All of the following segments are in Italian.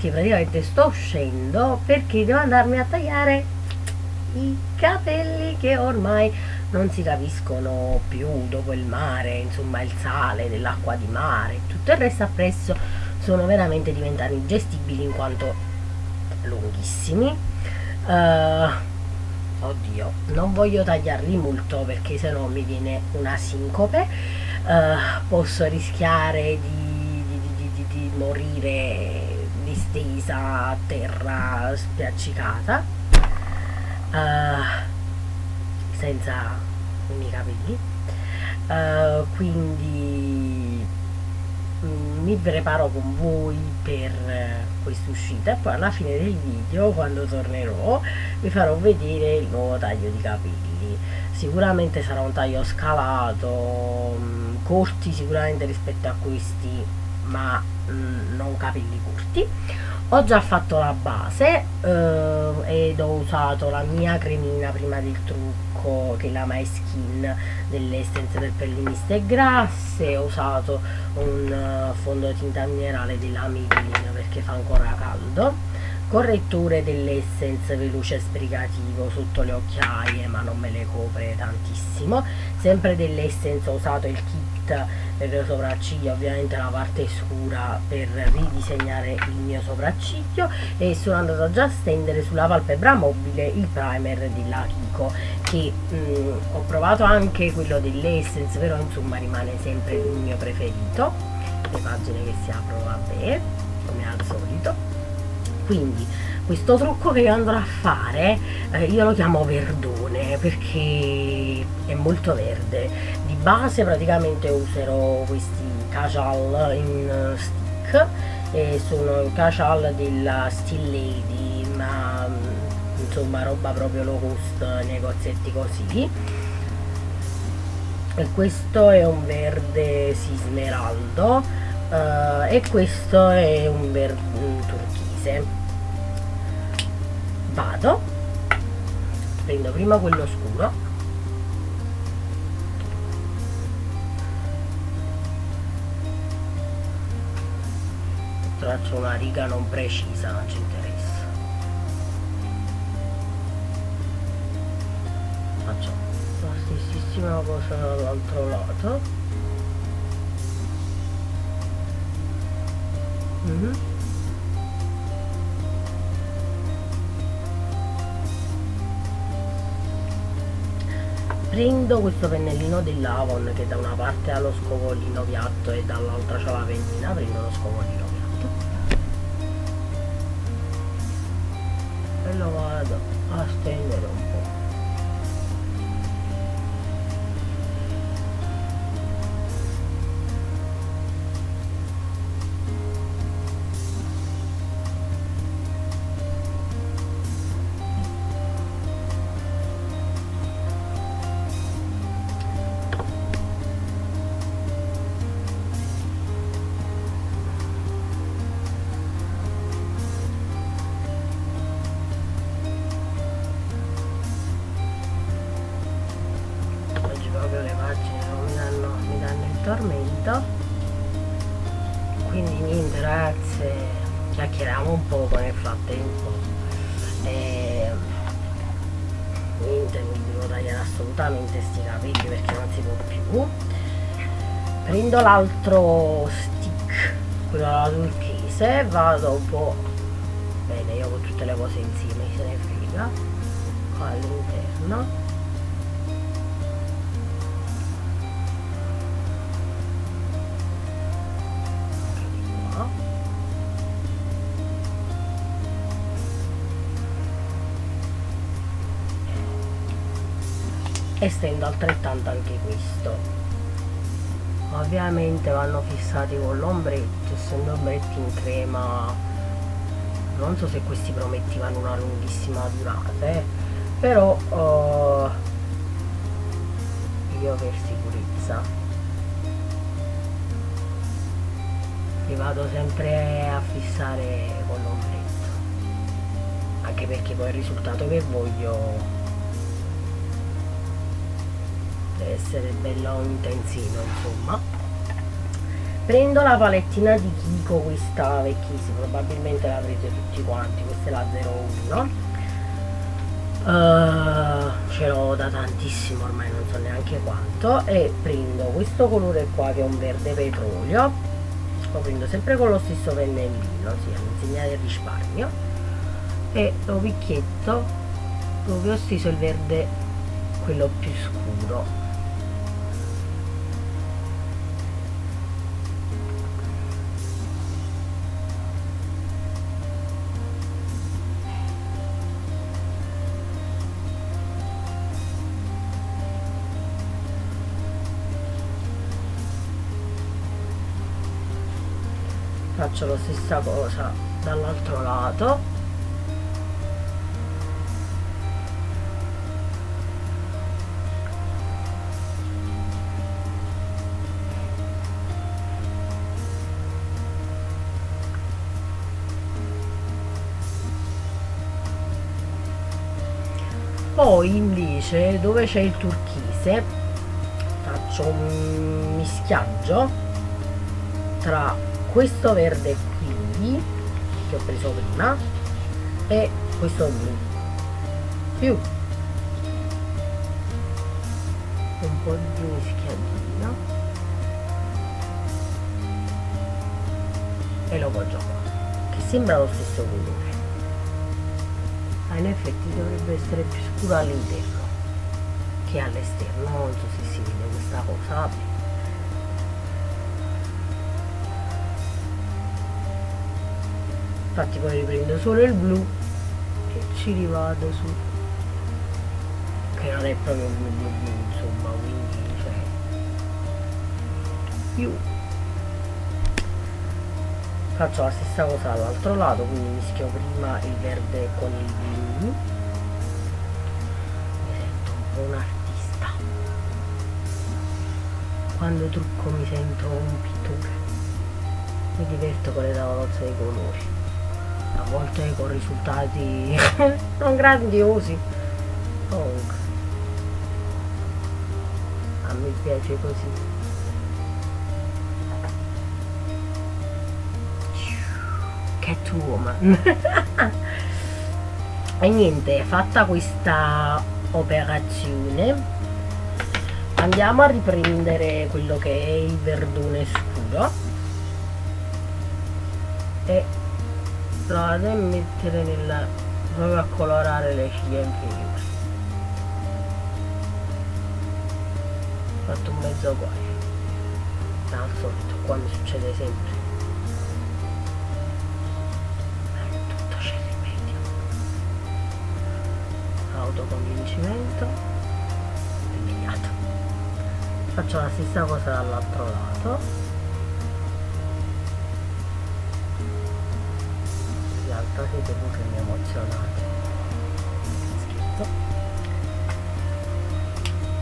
perché praticamente sto uscendo perché devo andarmi a tagliare i capelli che ormai non si capiscono più dopo il mare insomma il sale dell'acqua di mare tutto il resto appresso sono veramente diventati gestibili in quanto lunghissimi. Uh, oddio non voglio tagliarli molto perché se no mi viene una sincope. Uh, posso rischiare di, di, di, di, morire distesa a terra spiaccicata uh, senza i capelli. Uh, quindi mm, mi preparo con voi per questa uscita e poi alla fine del video quando tornerò vi farò vedere il nuovo taglio di capelli. Sicuramente sarà un taglio scalato mh, mm, corti sicuramente rispetto a questi ma mh, mm, non capelli corti ho già fatto la base eh, ed ho usato la mia cremina prima del trucco che è la My Skin delle essenze per pelli miste e grasse. Ho usato un uh, fondotinta minerale della Maybelline perché fa ancora caldo. Correttore dell'essence veloce sbrigativo sotto le occhiaie ma non me le copre tantissimo. Sempre dell'essence ho usato il kit per le sopracciglia ovviamente la parte scura per ridisegnare il mio sopracciglio e sono andata già a stendere sulla palpebra mobile il primer della Kiko che mh, mm, ho provato anche quello dell'essence però insomma rimane sempre il mio preferito. Le pagine che si aprono vabbè come al solito quindi questo trucco che io andrò a fare eh, io lo chiamo verdone perché è molto verde. Di base praticamente userò questi casual in stick e sono i casual della Still Lady ma mm, insomma roba proprio low cost negozietti così. E questo è un verde si smeraldo uh, e questo è un verde turchese vado. Prendo prima quello scuro. Traccio una riga non precisa non ci interessa. Faccio la stessissima cosa dall'altro lato. Mm -hmm. Prendo questo pennellino dell'Avon che da una parte ha lo scovolino piatto e dall'altra c'è la pennina prendo lo scovolino piatto. E lo vado a stendere un po' niente mi devo tagliare assolutamente sti capelli perché non si può più. Prendo l'altro stick quello alla turchese vado un po' bene io con tutte le cose insieme se ne frega all'interno estendo altrettanto anche questo. Ovviamente vanno fissati con l'ombretto essendo ombretti in crema. Non so se questi promettevano una lunghissima durata eh, però uh, io per sicurezza. Li vado sempre a fissare con l'ombretto. Anche perché poi il risultato che voglio deve essere bello intensino insomma. Prendo la palettina di Kiko questa vecchissima probabilmente l'avrete tutti quanti questa è la 01 Uh, ce l'ho da tantissimo ormai non so neanche quanto e prendo questo colore qua che è un verde petrolio. Lo prendo sempre con lo stesso pennellino sì, all'insegnare il risparmio. E lo picchietto dove ho steso il verde quello più scuro faccio la stessa cosa dall'altro lato. Poi invece dove c'è il turchese faccio un mischiaggio tra questo verde qui che ho preso prima e questo blu. Più. Un po' di mischiatina e lo poggio qua che sembra lo stesso colore. Ma in effetti dovrebbe essere più scuro all'interno che all'esterno non so se si vede questa cosa infatti poi riprendo solo il blu e ci rivado su. Che non è proprio blu blu blu insomma quindi cioè più. Faccio la stessa cosa dall'altro lato quindi mischio prima il verde con il blu. Mi sento un po' un artista. Quando trucco mi sento un pittore mi diverto con le tavolozze dei colori a volte con risultati non grandiosi. Comunque a me piace così. Catwoman. E niente fatta questa operazione andiamo a riprendere quello che è il verdone scuro. E vado a mettere nella proprio a colorare le ciglia inferiori ho fatto un mezzo guaio al solito qua mi succede sempre. Tutto c'è rimedio autoconvincimento immediato. Faccio la stessa cosa dall'altro lato siete voi che mi emozionate scherzo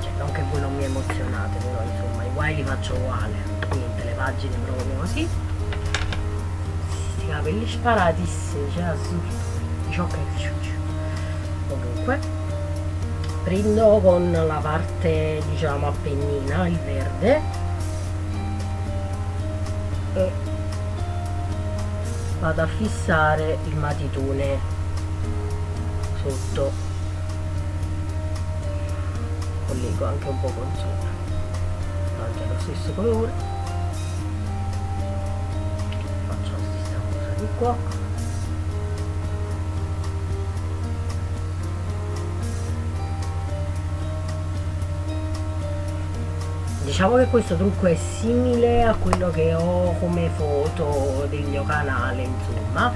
cioè non che voi non mi emozionate però insomma i guai li faccio uguale. Niente le pagine proprio così. Questi capelli sparatissimi cioè assurdo. Di ciò che comunque prendo con la parte diciamo appennina il verde. E vado a fissare il matitone sotto. Collego anche un po' con sopra. Tanto lo stesso colore. Faccio la stessa cosa di qua diciamo che questo trucco è simile a quello che ho come foto del mio canale insomma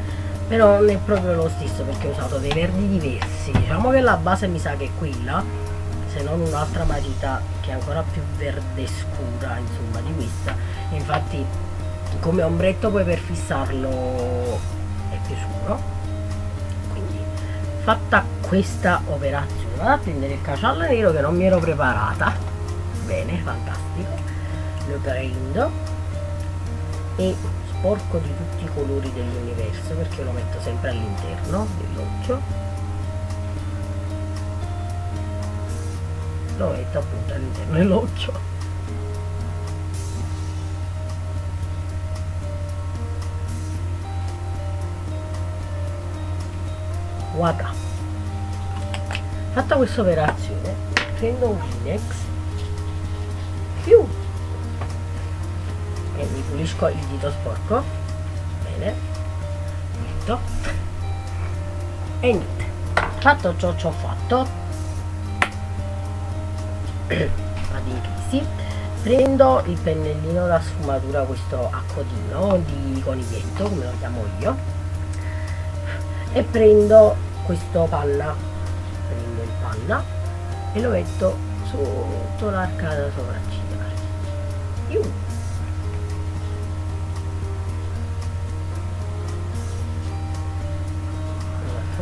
però non è proprio lo stesso perché ho usato dei verdi diversi. Diciamo che la base mi sa che è quella se non un'altra matita che è ancora più verde scura insomma di questa. Infatti come ombretto poi per fissarlo è più scuro. Quindi fatta questa operazione vado a prendere il caciallo nero che non mi ero preparata bene fantastico. Lo prendo. E sporco di tutti i colori dell'universo perché lo metto sempre all'interno dell'occhio lo metto appunto all'interno dell'occhio guarda. Fatta questa operazione prendo un Kleenex pulisco il dito sporco. Bene. Metto. E niente. Fatto ciò ci ho fatto. Vado in crisi. Prendo il pennellino da sfumatura questo a codino di coniglietto come lo chiamo io e prendo questo panna. Prendo il panna e lo metto sotto l'arcata sopraccigliare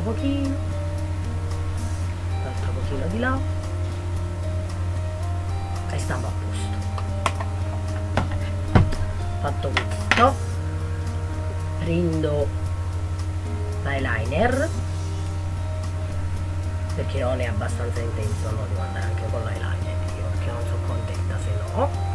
pochino. Un pochino di là. E stiamo a posto. Fatto questo. Prendo l'eyeliner. Perché non è abbastanza intenso non devo andare anche con l'eyeliner io perché non sono contenta se no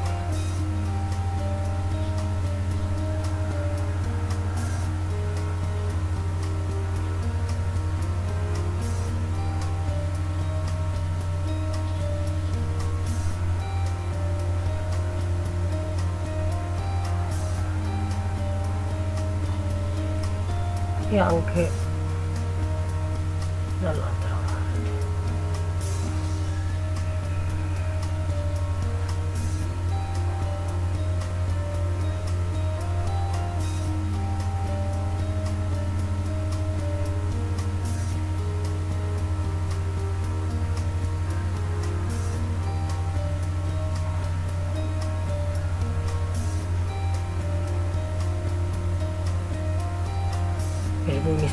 e anche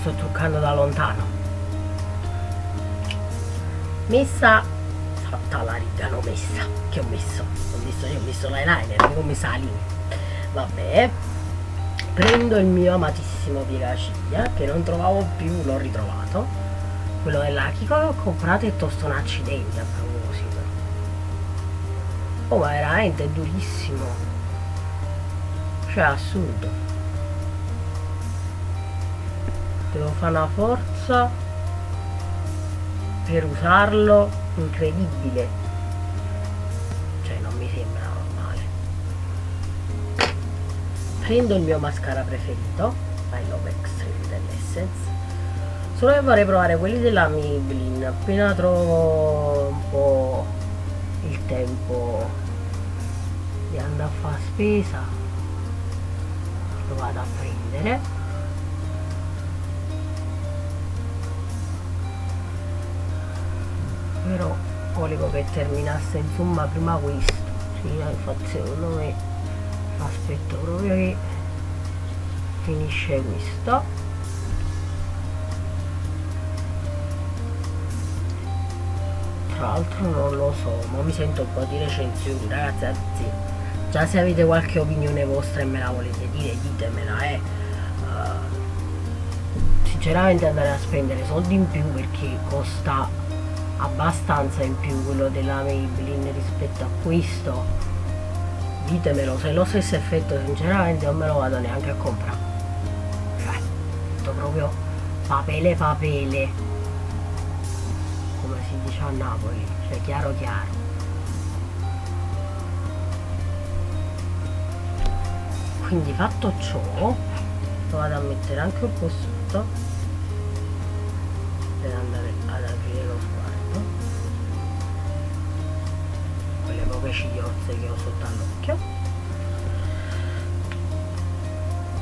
sto truccando da lontano. Messa fatta la riga l'ho messa che ho messo. Ho messo io ho messo l'eyeliner ho messo la linea. Vabbè prendo il mio amatissimo piegaciglia che non trovavo più l'ho ritrovato. Quello della Kiko che ho comprato e tosto un accidente a proposito. Oh ma veramente è durissimo. Cioè assurdo devo fare una forza per usarlo incredibile. Cioè non mi sembra normale. Prendo il mio mascara preferito I Love Extreme dell'Essence solo che vorrei provare quelli della Maybelline. Appena trovo un po' il tempo di andare a fare spesa lo vado a prendere però volevo che terminasse insomma prima questo. Sì, infatti secondo me aspetto proprio che finisce questo. Tra l'altro non lo so ma mi sento un po' di recensioni ragazzi anzi già se avete qualche opinione vostra e me la volete dire ditemela eh. Uh, sinceramente andare a spendere soldi in più perché costa abbastanza in più quello della Maybelline rispetto a questo. Ditemelo se è lo stesso effetto sinceramente non me lo vado neanche a comprare. Cioè proprio papele papele. Come si dice a Napoli cioè chiaro chiaro. Quindi fatto ciò lo vado a mettere anche un po' sotto per andare cigliozze che ho sotto all'occhio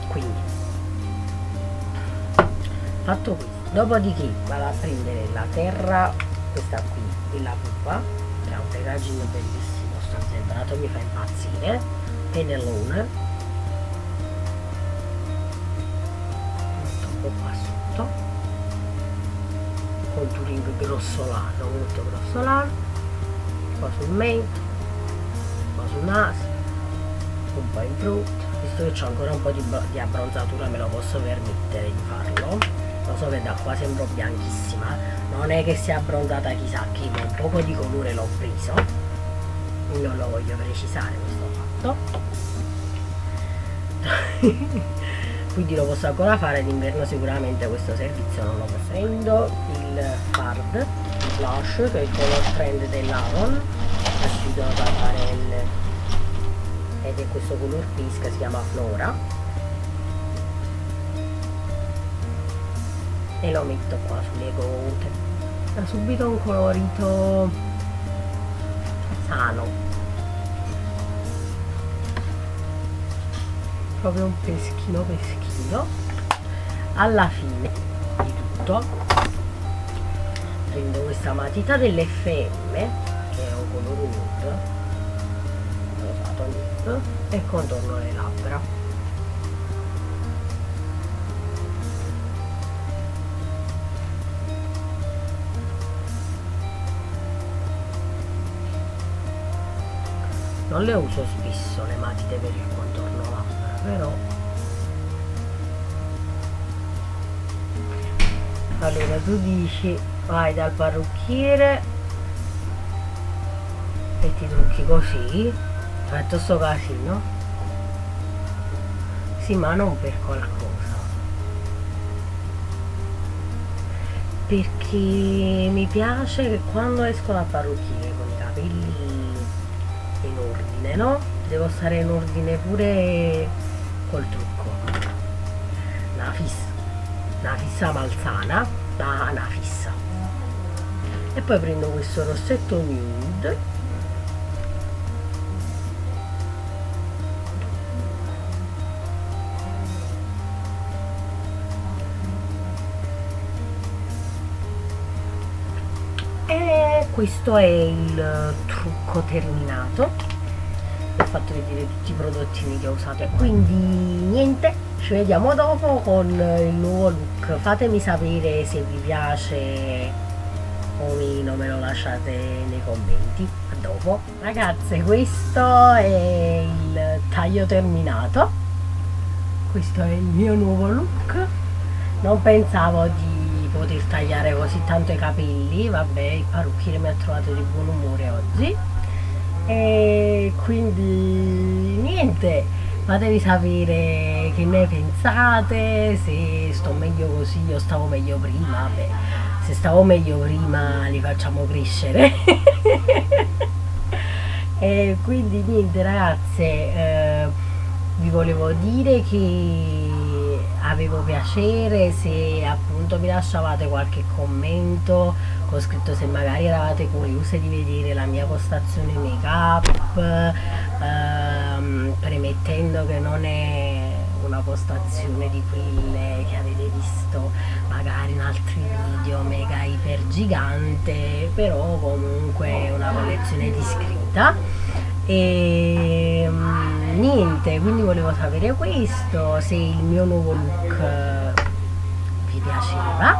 quindi fatto questo dopodiché vado a prendere la terra questa qui della pupa che ha un packaging bellissimo sto zebrato mi fa impazzire pennellone metto un po' qua sotto contouring grossolano molto grossolano qua sul mento qua sul naso un po' in frutta visto che ho ancora un po' di, di abbronzatura me lo posso permettere di farlo. Lo so che da qua sembro bianchissima. Non è che sia abbronzata chissà chi ma un poco di colore l'ho preso. Non lo voglio precisare questo fatto. Quindi lo posso ancora fare d'inverno sicuramente questo servizio non lo prendo. Il Fard il blush che è il color trend dell'Avon asciuto da Barel ed è questo color che si chiama Flora. E lo metto qua sulle gote. Ha subito un colorito sano. Proprio un peschino peschino. Alla fine di tutto prendo questa matita dell'FM colore nude rosato nude e contorno le labbra. Non le uso spesso le matite per il contorno labbra però. Allora tu dici vai dal parrucchiere e ti trucchi così hai fatto sto casino sì ma non per qualcosa perché mi piace che quando esco dal parrucchiere con i capelli in ordine, no? Devo stare in ordine pure col trucco. Una fissa, una fissa malsana, ma una fissa. E poi prendo questo rossetto nude questo è il trucco terminato. Ho fatto vedere tutti i prodottini che ho usato quindi niente ci vediamo dopo con il nuovo look. Fatemi sapere se vi piace o meno me lo lasciate nei commenti. A dopo. Ragazze questo è il taglio terminato. Questo è il mio nuovo look. Non pensavo di poter tagliare così tanto i capelli vabbè il parrucchiere mi ha trovato di buon umore oggi. E quindi niente fatemi sapere che ne pensate se sto meglio così o stavo meglio prima vabbè se stavo meglio prima li facciamo crescere. E quindi niente ragazze eh, vi volevo dire che avevo piacere se appunto mi lasciavate qualche commento con scritto se magari eravate curiose di vedere la mia postazione make up ehm, premettendo che non è una postazione di quelle che avete visto magari in altri video mega iper gigante però comunque una collezione discreta. E niente quindi volevo sapere questo se il mio nuovo look uh, vi piaceva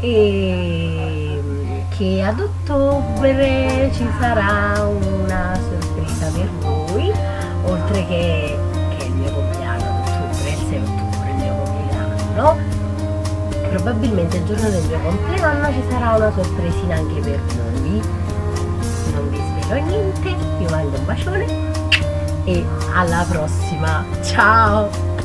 e um, che ad ottobre ci sarà una sorpresa per voi oltre che, che il mio compleanno ottobre il 6 ottobre il mio compleanno. Probabilmente il giorno del mio compleanno ci sarà una sorpresina anche per voi. Non vi svelo niente vi mando un bacione e alla prossima. Ciao